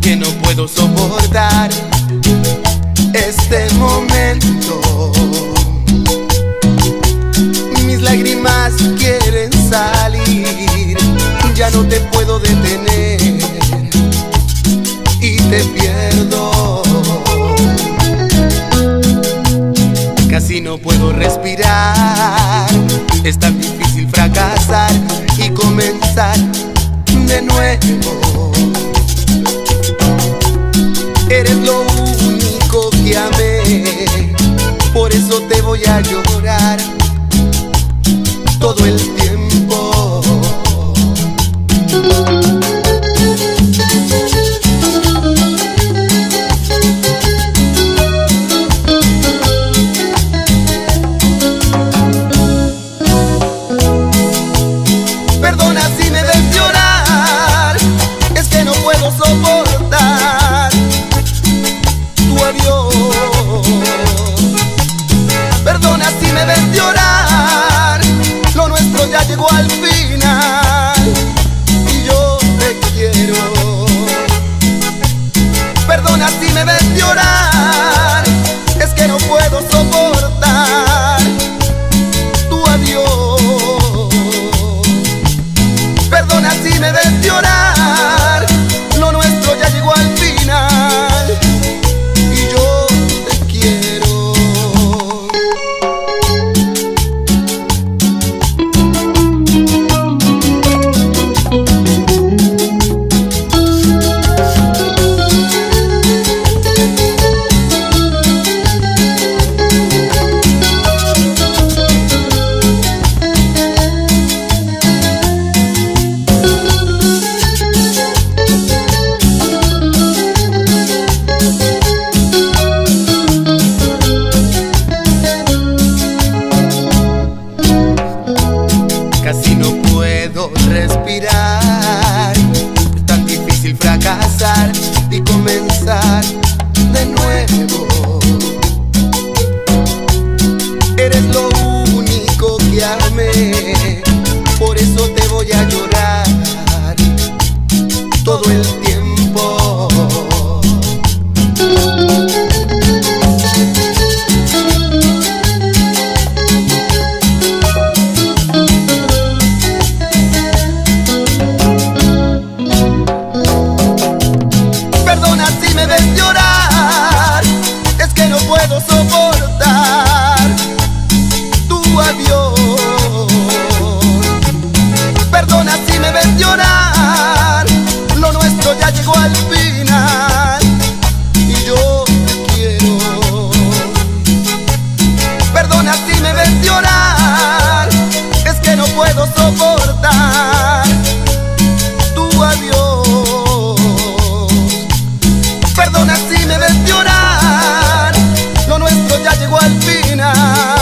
que no puedo soportar este momento. Mis lágrimas quieren salir, ya no te puedo detener y te pierdo. Casi no puedo respirar, es tan difícil fracasar y comenzar de nuevo. Eres lo único que amé, por eso te voy a llorar todo el tiempo. Llegó al final y yo te quiero. Perdona si me ves llorar, difícil fracasar y comenzar de nuevo. ya llegó al final.